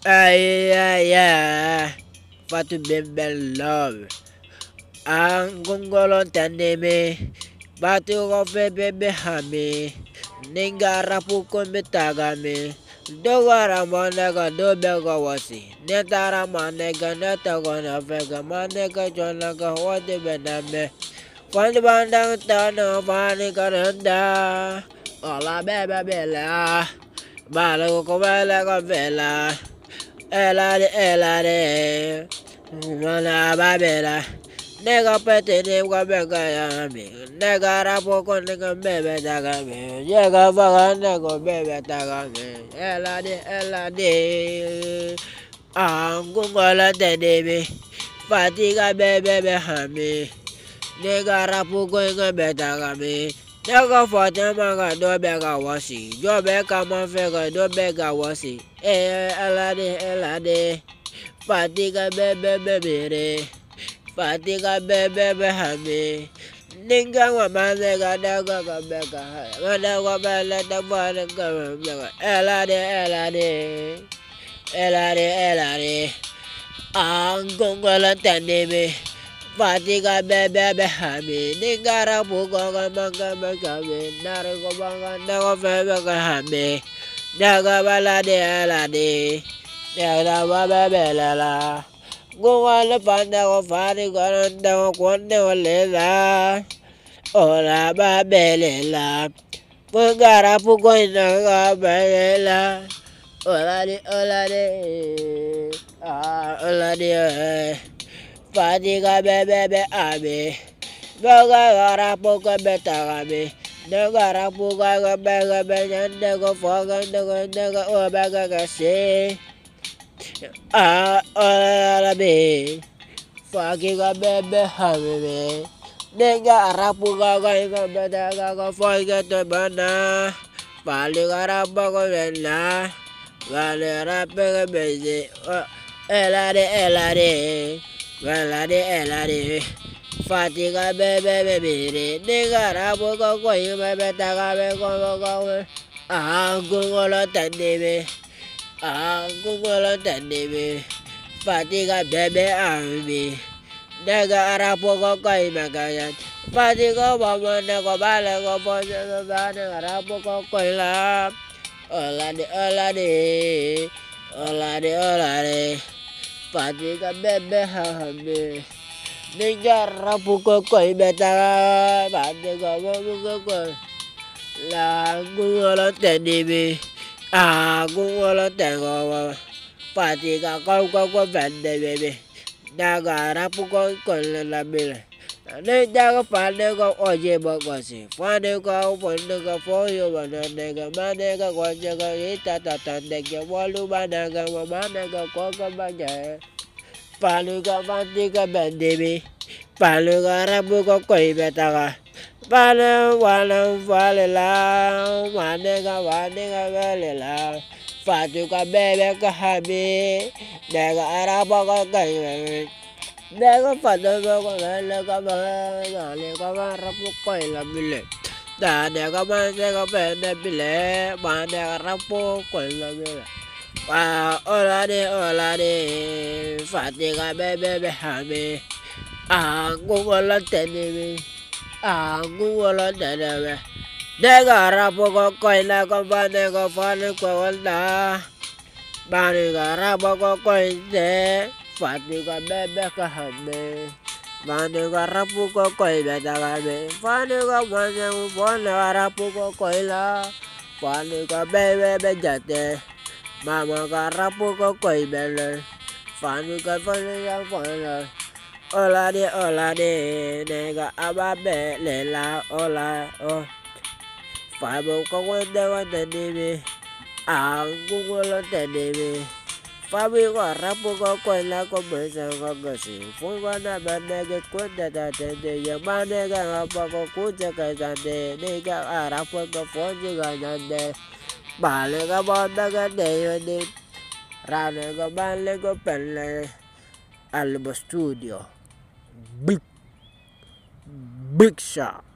Ay, ay, ay. Fatu bembe love. Ang gongolo taneme. Batu kofe bebe hame. Ningara puko metagame. Dogara manega dobega wasi. Netara manega netago na vega manega jona ga wade bename. Quando bandang tano fani karanda. Ola bebe bela. Bala ko bela ko bela. Elare elare. Mana babela. Nega pete ne kwa bega ya mi. Nega rapo ko nega bebe daga mi. Nega vaga nego bebe daga mi. Elade elade. Angungola tene mi. Fatiga bebe be hami. Nega rapo ko nega bebe daga mi. therefore temara dobera wasi jobeka manfera dobega wasi ee elade elade fatiga bebebebere fatiga bebebehame ninga wamazega dagaka beka madaga belete bwanekaaa elade elade elade elade angongolotandeme Fatiga bebe behame. Ninga rabu ga ga manga bega me. Nara go banga naga bebe ga hame. Naga balade elade. Naga bebe la. Gungala panda ko fari garanda ko konde ko lela. Ola ba belela. Pugara pugo ina ga belela. Ola di ola di. Ah ola di. Fadi ga be be be abe. Boga gara pugo beta gabe. Negara puga ga be ga be nyande ko foga ndego ndego obaga ga se. Ah, ola be. Fagi ga bebe habibe. Nega arapu ga ga beda ga ga foga te bana. Pali ga rapa ko bena. Vale rape ga beze. Elare elare. Velare elare. Fati ga bebe bebe. Nega rapu ga ko bebe ta ga be ko ko. Ah, gungolo tandebe. Angungola tanebe. Fatiga bebe army. Nega arapo ko koi magayan. Fatiga mama nego bale ko pose ko bane arapo ko koi la. Olade olade. Olade olade. Patika bebe hahabi. Nigara puko koi beta. Patika puko koi. La đi tenibi. À gungolo tengo. Patika koi koi koi bende bebe. Nagara puko koi la này? Để cha có phá để có ở chế bỏ qua sĩ Phá để có ở phần để có phó hiệu và nà để có má để có quan có ý ta ta ta để cho bó lưu ba nà gà mà má để có có có ba nhà Phá lưu có phá tí có bèn đi bì Phá lưu có rắc bù có quỷ bè ta gà Phá lưu phá lưu phá lì Mà để có phá để có bè lì la Phá chú có bè bè Để có rắc bù có quỷ bè Dego padego le kama na le kama rapu koi la bile. Da de kama de kama de bile ba de rapu koi la bile. Ba ola de ola de fatiga be be be hame. Ah gungola tene me. Ah gungola tene me. Dega rapu koi la kama de kama ne koi la. Ba de rapu koi de. Fatiga bebe kahame. Maniga rapuko koila tagame. Faniga manyangu faniga rapuko koila. Faniga bebe bejate. Mama ka rapuko koibele. Faniga faniga koila. Ola de ola de nega ababe lela ola oh. Phải bụng có quên đeo anh tên đi mi. À cũng quên lên tên đi. Rapo ko koi bele. Fane ka fane ka fane. Ola de ola de nega ababe lela ola o Fabo ko wende wende nime Angu wala tenime Fabi ko rapo ko koila ko mesa ko gasi Fuwa na manege kunde ta tende Ya manege rapa ko kunje ka sande Nega arapo ko fonji ka sande Bale ka bonda ka deyoni Rane ko bale ko pelle Albo Studio Big Big Shot